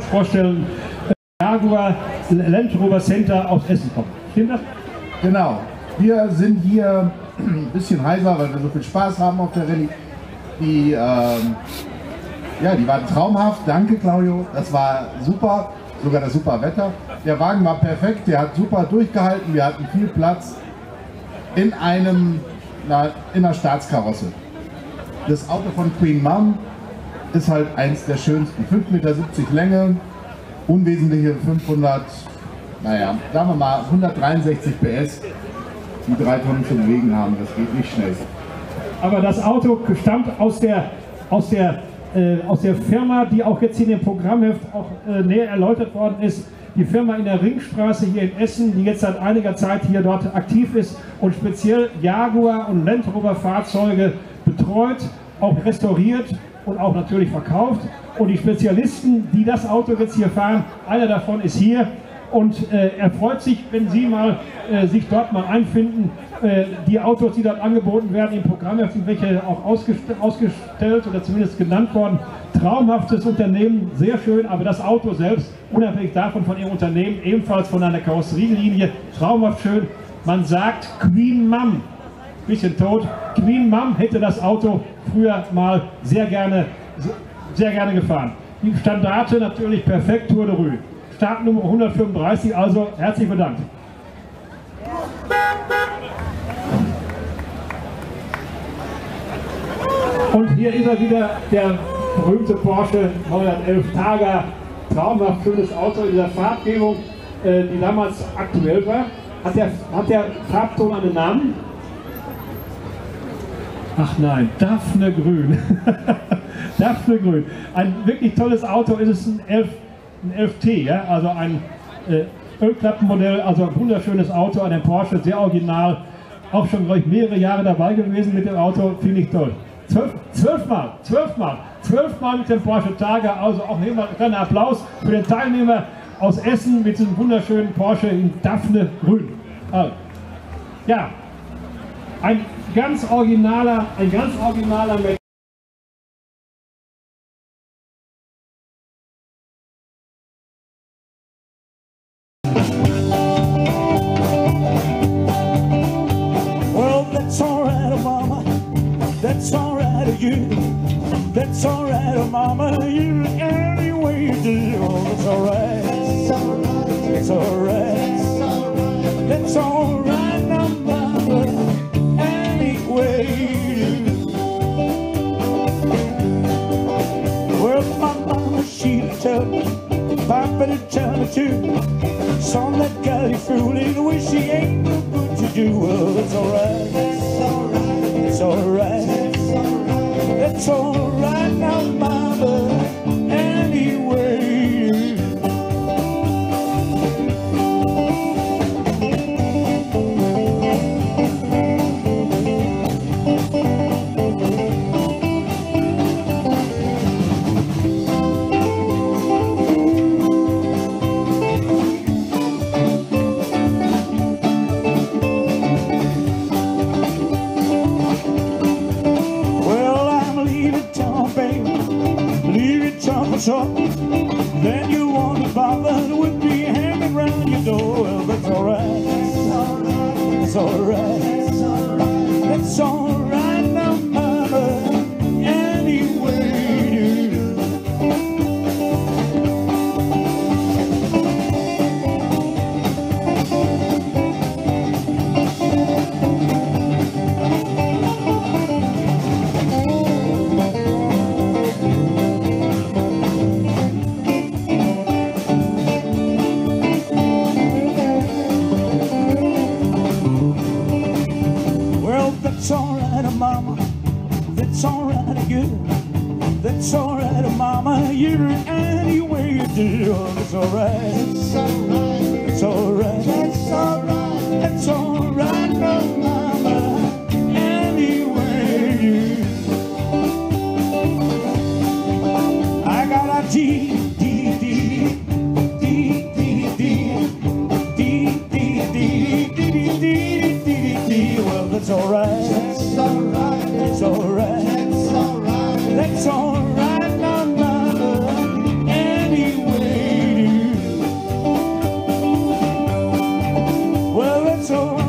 vorstellen, Jaguar Land Rover Center aus Essen kommt. Stimmt das? Genau. Wir sind hier ein bisschen heiser, weil wir so viel Spaß haben auf der Rallye. Die, ähm, ja, die waren traumhaft. Danke, Claudio. Das war super. Sogar das super Wetter. Der Wagen war perfekt. Der hat super durchgehalten. Wir hatten viel Platz in einem, na, in einer Staatskarosse. Das Auto von Queen Mom ist halt eins der schönsten. 5,70 Meter Länge, unwesentliche 500, naja, sagen wir mal 163 PS, die drei Tonnen zu bewegen haben. Das geht nicht schnell. Aber das Auto stammt aus der, aus der, äh, aus der Firma, die auch jetzt in dem Programmheft auch äh, näher erläutert worden ist. Die Firma in der Ringstraße hier in Essen, die jetzt seit einiger Zeit hier dort aktiv ist und speziell Jaguar und Land Rover Fahrzeuge betreut, auch restauriert und auch natürlich verkauft. Und die Spezialisten, die das Auto jetzt hier fahren, einer davon ist hier. Und äh, er freut sich, wenn Sie mal äh, sich dort mal einfinden. Äh, die Autos, die dort angeboten werden im Programm, sind welche auch ausgest ausgestellt oder zumindest genannt worden. Traumhaftes Unternehmen, sehr schön, aber das Auto selbst, unabhängig davon von Ihrem Unternehmen, ebenfalls von einer Karosserielinie, traumhaft schön. Man sagt Queen Mum, bisschen tot. Queen Mum hätte das Auto früher mal sehr gerne, sehr gerne gefahren. Die Standarte natürlich perfekt Tour de Rue. Startnummer 135, also herzlich bedankt. Und hier ist er wieder, der berühmte Porsche 911 Targa. Traumhaft schönes Auto in dieser Farbgebung, äh, die damals aktuell war. Hat der, hat der Farbton einen Namen? Ach nein, Daphne Grün. Daphne Grün. Ein wirklich tolles Auto ist es ein, 11, ein 11T, ja? also ein äh, Ölklappenmodell, also ein wunderschönes Auto, ein Porsche, sehr original. Auch schon, glaube ich, mehrere Jahre dabei gewesen mit dem Auto, finde ich toll. Zwölf, zwölfmal, zwölfmal, zwölfmal mit dem Porsche Targa, also auch nehmen wir einen Applaus für den Teilnehmer aus Essen mit diesem wunderschönen Porsche in Daphne Grün. Also, ja, ein ganz originaler, ein ganz originaler Mensch. Well, that's alright, mama. That's alright, you. That's alright, mama. You any way you do. Oh, that's alright. It's alright. That's alright, started tell the truth. Some that got you fooling, wish she ain't no good to do. Well, it's alright. It's alright. It's alright. It's alright. Alright. That's alright, mama. That's alright, good. That's alright, mama. You any way you do. It's alright. It's alright. It's alright. It's alright, It's no, mama. Anyway, you. I got a D, Oh.